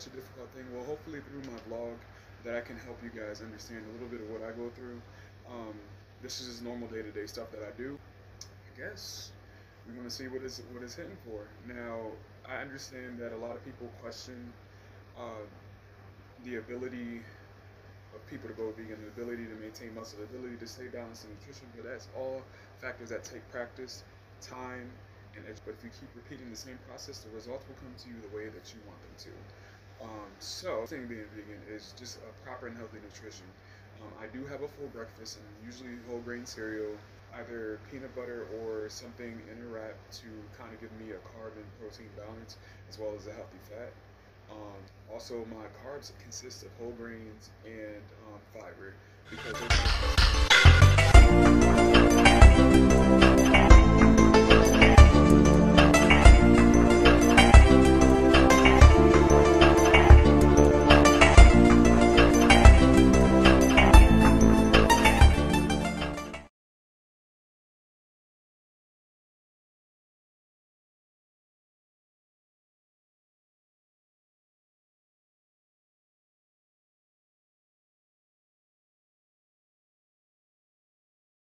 such a difficult thing. Well, hopefully through my vlog that I can help you guys understand a little bit of what I go through. Um, this is just normal day-to-day stuff that I do. I guess we're gonna see what is what is hitting for. Now, I understand that a lot of people question uh, the ability of people to go vegan, the ability to maintain muscle, the ability to stay balanced in nutrition, but that's all factors that take practice, time, and. But if you keep repeating the same process, the results will come to you the way that you want them to. So, thing being vegan is just a proper and healthy nutrition. Um, I do have a full breakfast and usually whole grain cereal, either peanut butter or something in a wrap to kind of give me a carb and protein balance as well as a healthy fat. Um, also, my carbs consist of whole grains and um, fiber because